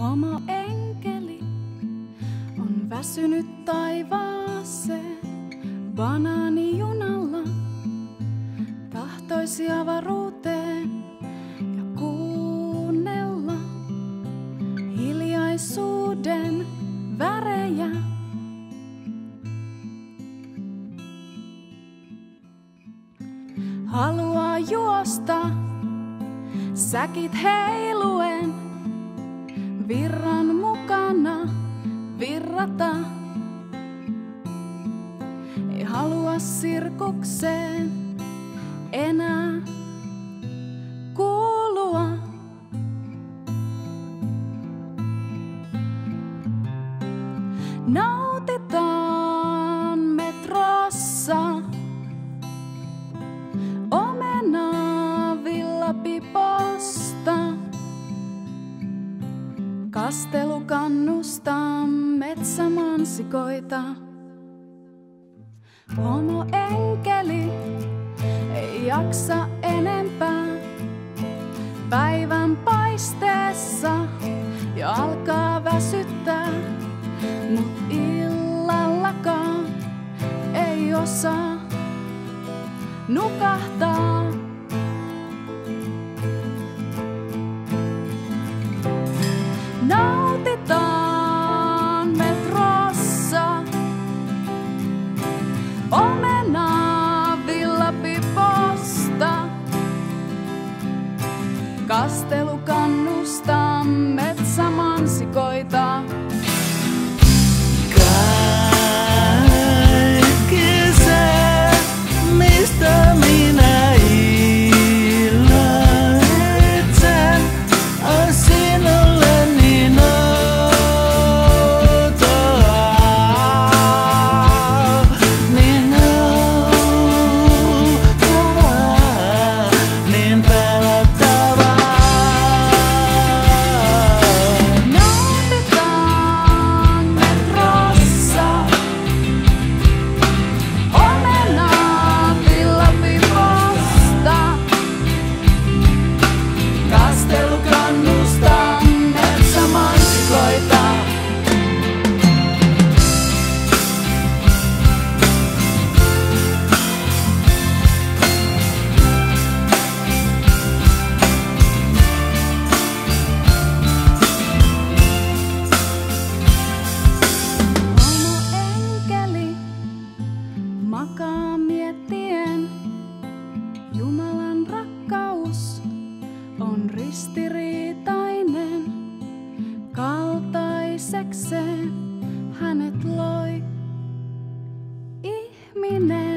Homo enkeli on väsynyt taivaaseen banaanijunalla. Tahtoisi avaruuteen ja kuunnella hiljaisuuden värejä. Haluaa juosta säkit heiluen virran mukana virrata. Ei halua sirkukseen enää kuulua. Nautitaan Kastelu kannustaa metsämansikoita. Homo enkeli ei jaksa enempää. Päivän paisteessa jo alkaa väsyttää, mut illallakaan ei osaa nukahtaa. Kastelu kannustaa remain.